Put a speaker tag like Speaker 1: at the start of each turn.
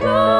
Speaker 1: Oh.